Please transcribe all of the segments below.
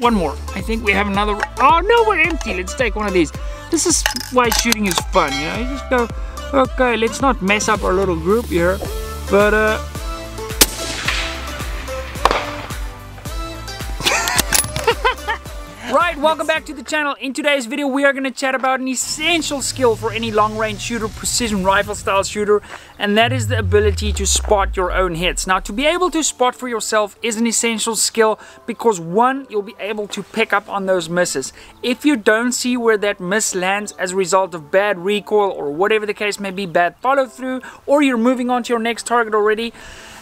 One more. I think we have another. Oh no, we're empty. Let's take one of these. This is why shooting is fun, you know? You just go, okay, let's not mess up our little group here. But uh, Welcome back to the channel. In today's video, we are going to chat about an essential skill for any long-range shooter, precision rifle style shooter, and that is the ability to spot your own hits. Now, to be able to spot for yourself is an essential skill because one, you'll be able to pick up on those misses. If you don't see where that miss lands as a result of bad recoil or whatever the case may be, bad follow through, or you're moving on to your next target already,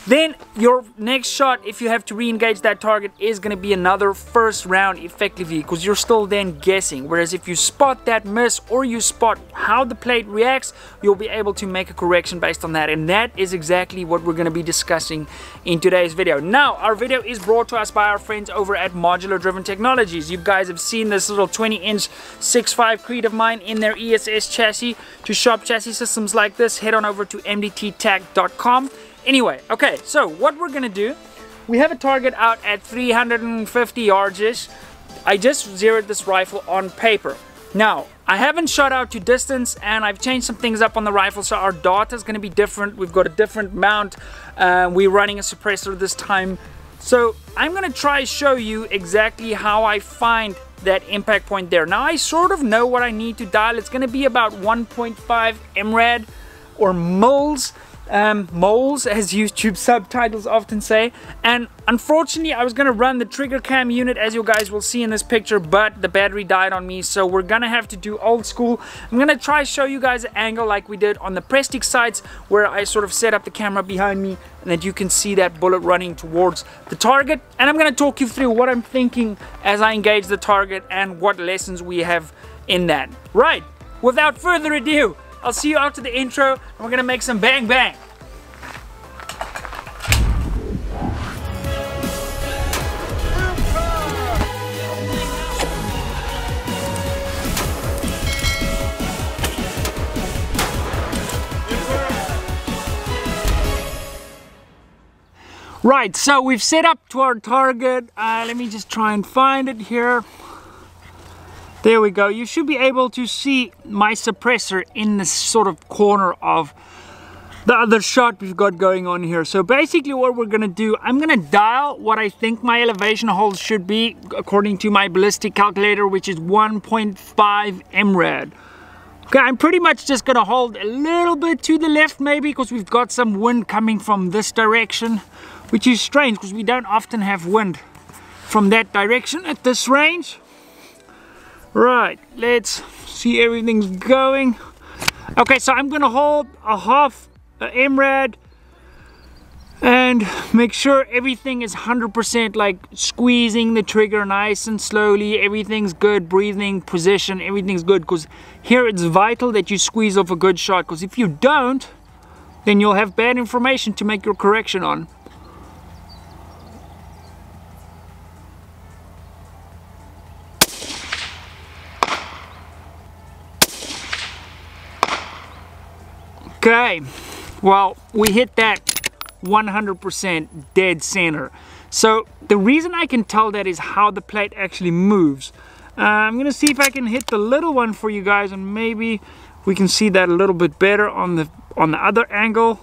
then your next shot, if you have to re-engage that target, is going to be another first round effectively because you're still then guessing. Whereas if you spot that miss or you spot how the plate reacts, you'll be able to make a correction based on that. And that is exactly what we're going to be discussing in today's video. Now, our video is brought to us by our friends over at Modular Driven Technologies. You guys have seen this little 20-inch 6.5 Creed of mine in their ESS chassis. To shop chassis systems like this, head on over to mdttac.com Anyway, okay, so what we're gonna do, we have a target out at 350 yards I just zeroed this rifle on paper. Now, I haven't shot out to distance and I've changed some things up on the rifle so our data is going to be different. We've got a different mount. Uh, we're running a suppressor this time. So I'm going to try show you exactly how I find that impact point there. Now I sort of know what I need to dial. It's going to be about 1.5 MRAD or moles um, moles, as YouTube subtitles often say. And unfortunately, I was gonna run the trigger cam unit, as you guys will see in this picture, but the battery died on me, so we're gonna have to do old school. I'm gonna try show you guys an angle like we did on the Prestige sights, where I sort of set up the camera behind me, and that you can see that bullet running towards the target. And I'm gonna talk you through what I'm thinking as I engage the target and what lessons we have in that. Right, without further ado, I'll see you after the intro and we're gonna make some bang bang. Right, so we've set up to our target. Uh, let me just try and find it here. There we go. You should be able to see my suppressor in this sort of corner of the other shot we've got going on here. So basically what we're gonna do, I'm gonna dial what I think my elevation hold should be according to my ballistic calculator, which is 1.5 MRAD. Okay, I'm pretty much just gonna hold a little bit to the left maybe because we've got some wind coming from this direction, which is strange because we don't often have wind from that direction at this range. Right, let's see everything's going. Okay, so I'm gonna hold a half a MRAD and make sure everything is 100% like squeezing the trigger nice and slowly everything's good breathing position everything's good because here it's vital that you squeeze off a good shot because if you don't then you'll have bad information to make your correction on Okay, well, we hit that 100% dead center. So the reason I can tell that is how the plate actually moves. Uh, I'm gonna see if I can hit the little one for you guys and maybe we can see that a little bit better on the on the other angle.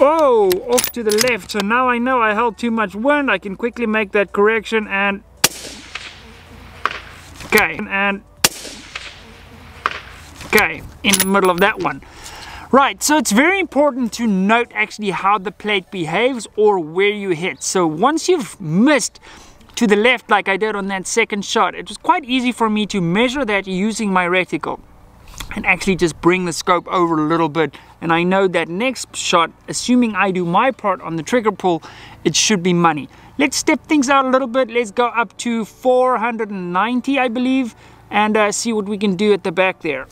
Oh, off to the left. So now I know I held too much wind. I can quickly make that correction and okay, and Okay, in the middle of that one. Right, so it's very important to note actually how the plate behaves or where you hit. So once you've missed to the left like I did on that second shot, it was quite easy for me to measure that using my reticle and actually just bring the scope over a little bit. And I know that next shot, assuming I do my part on the trigger pull, it should be money. Let's step things out a little bit. Let's go up to 490, I believe, and uh, see what we can do at the back there.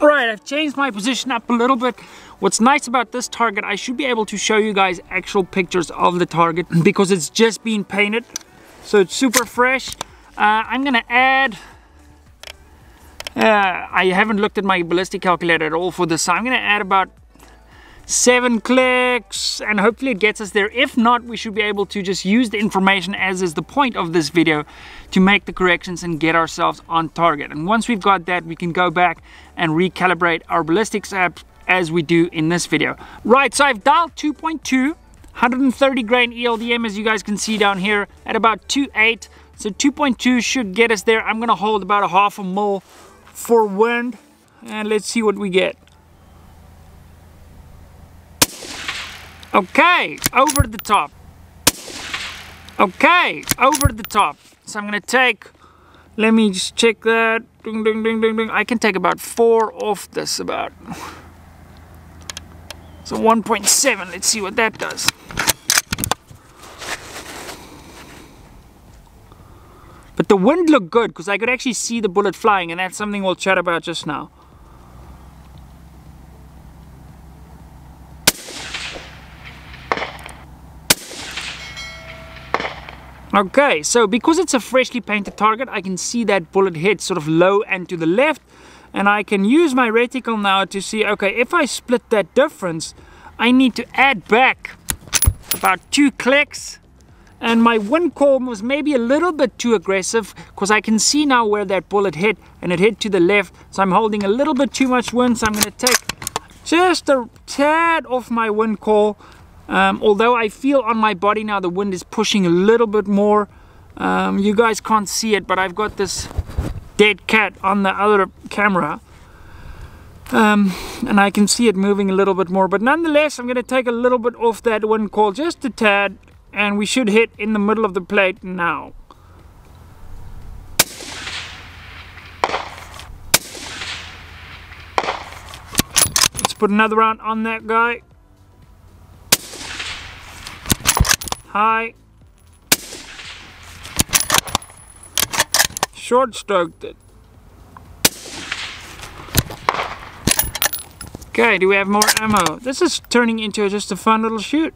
All right, I've changed my position up a little bit. What's nice about this target, I should be able to show you guys actual pictures of the target because it's just been painted. So it's super fresh. Uh, I'm gonna add, uh, I haven't looked at my ballistic calculator at all for this, so I'm gonna add about seven clicks and hopefully it gets us there. If not we should be able to just use the information as is the point of this video to make the corrections and get ourselves on target. And once we've got that we can go back and recalibrate our ballistics app as we do in this video. Right so I've dialed 2.2 130 grain ELDM as you guys can see down here at about 2.8 so 2.2 should get us there. I'm gonna hold about a half a mil for wind and let's see what we get Okay, over the top. Okay, over the top. So I'm gonna take, let me just check that. Ding, ding, ding, ding, ding. I can take about four off this about. So 1.7, let's see what that does. But the wind looked good because I could actually see the bullet flying and that's something we'll chat about just now. Okay, so because it's a freshly painted target, I can see that bullet hit sort of low and to the left. And I can use my reticle now to see, okay, if I split that difference, I need to add back about two clicks. And my wind call was maybe a little bit too aggressive because I can see now where that bullet hit and it hit to the left. So I'm holding a little bit too much wind. So I'm going to take just a tad off my wind call um, although I feel on my body now the wind is pushing a little bit more. Um, you guys can't see it, but I've got this dead cat on the other camera. Um, and I can see it moving a little bit more. But nonetheless, I'm going to take a little bit off that wind call, just a tad. And we should hit in the middle of the plate now. Let's put another round on that guy. Hi. Short stroked it. Okay, do we have more ammo? This is turning into just a fun little shoot.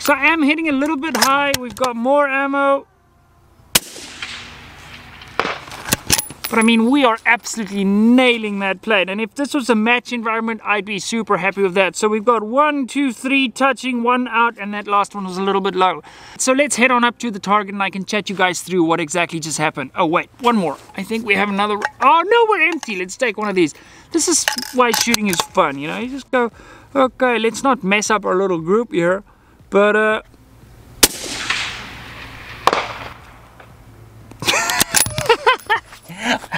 So I am hitting a little bit high. We've got more ammo. But I mean, we are absolutely nailing that plate. And if this was a match environment, I'd be super happy with that. So we've got one, two, three touching, one out, and that last one was a little bit low. So let's head on up to the target and I can chat you guys through what exactly just happened. Oh, wait, one more. I think we have another. Oh, no, we're empty. Let's take one of these. This is why shooting is fun, you know? You just go, okay, let's not mess up our little group here. But, uh,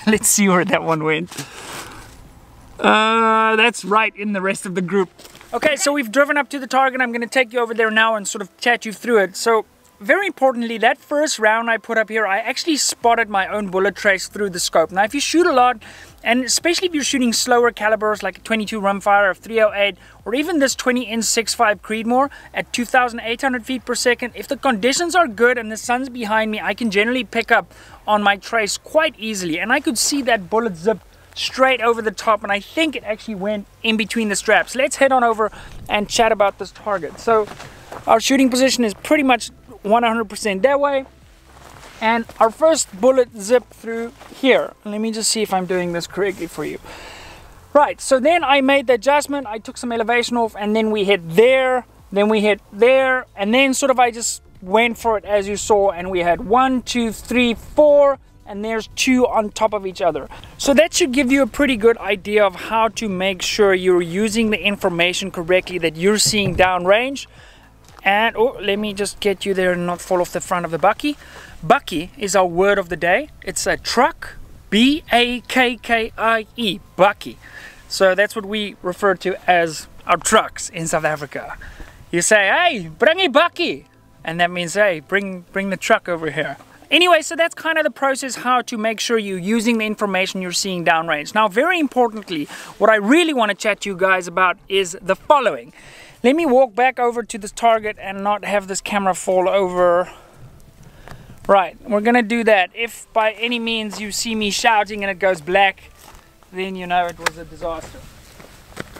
Let's see where that one went. Uh, that's right in the rest of the group. Okay, so we've driven up to the target. I'm going to take you over there now and sort of chat you through it. So very importantly, that first round I put up here, I actually spotted my own bullet trace through the scope. Now, if you shoot a lot, and especially if you're shooting slower calibers like a 22 rimfire of 308, or even this 20 inch 6.5 Creedmoor at 2,800 feet per second, if the conditions are good and the sun's behind me, I can generally pick up on my trace quite easily. And I could see that bullet zip straight over the top and I think it actually went in between the straps. Let's head on over and chat about this target. So our shooting position is pretty much 100% that way. And our first bullet zip through here. Let me just see if I'm doing this correctly for you. Right, so then I made the adjustment. I took some elevation off and then we hit there, then we hit there, and then sort of I just went for it as you saw and we had one, two, three, four, and there's two on top of each other. So that should give you a pretty good idea of how to make sure you're using the information correctly that you're seeing downrange. And oh, let me just get you there and not fall off the front of the bakkie bakkie is our word of the day. It's a truck, B-A-K-K-I-E, bakkie So that's what we refer to as our trucks in South Africa. You say, hey, bring a bakkie. And that means, hey, bring, bring the truck over here. Anyway, so that's kind of the process how to make sure you're using the information you're seeing downrange. Now, very importantly, what I really want to chat to you guys about is the following. Let me walk back over to this target and not have this camera fall over. Right, we're gonna do that. If by any means you see me shouting and it goes black, then you know it was a disaster.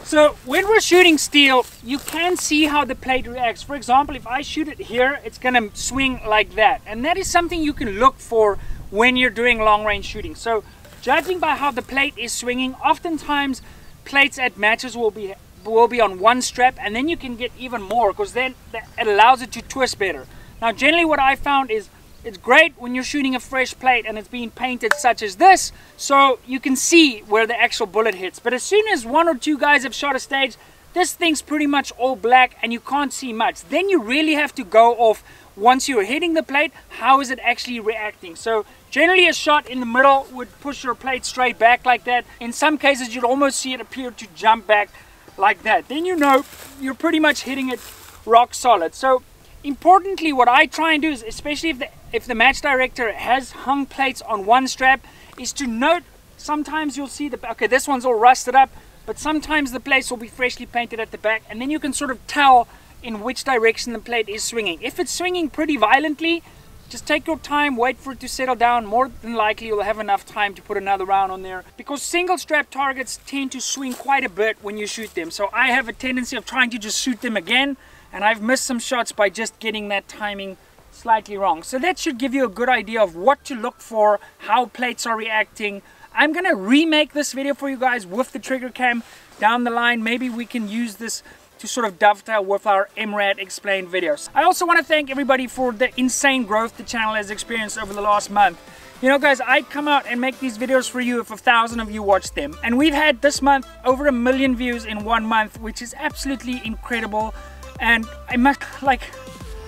So when we're shooting steel, you can see how the plate reacts. For example, if I shoot it here, it's gonna swing like that. And that is something you can look for when you're doing long range shooting. So judging by how the plate is swinging, oftentimes plates at matches will be will be on one strap and then you can get even more because then it allows it to twist better. Now generally what I found is it's great when you're shooting a fresh plate and it's being painted such as this so you can see where the actual bullet hits. But as soon as one or two guys have shot a stage, this thing's pretty much all black and you can't see much. Then you really have to go off once you're hitting the plate, how is it actually reacting? So generally a shot in the middle would push your plate straight back like that. In some cases you'd almost see it appear to jump back like that. Then you know you're pretty much hitting it rock solid. So importantly what I try and do is especially if the if the match director has hung plates on one strap is to note sometimes you'll see the okay this one's all rusted up but sometimes the plates will be freshly painted at the back and then you can sort of tell in which direction the plate is swinging if it's swinging pretty violently just take your time wait for it to settle down more than likely you'll have enough time to put another round on there because single strap targets tend to swing quite a bit when you shoot them so I have a tendency of trying to just shoot them again and I've missed some shots by just getting that timing slightly wrong. So that should give you a good idea of what to look for, how plates are reacting. I'm gonna remake this video for you guys with the trigger cam down the line. Maybe we can use this to sort of dovetail with our MRAD explained videos. I also want to thank everybody for the insane growth the channel has experienced over the last month. You know guys, I come out and make these videos for you if a thousand of you watch them. And we've had this month over a million views in one month, which is absolutely incredible and I must like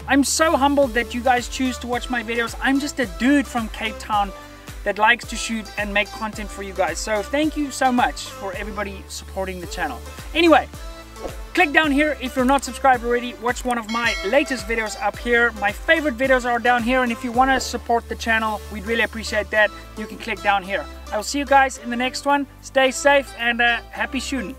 I'm so humbled that you guys choose to watch my videos I'm just a dude from Cape Town that likes to shoot and make content for you guys so thank you so much for everybody supporting the channel anyway click down here if you're not subscribed already. Watch one of my latest videos up here. My favorite videos are down here and if you want to support the channel we'd really appreciate that. You can click down here. I will see you guys in the next one. Stay safe and uh, happy shooting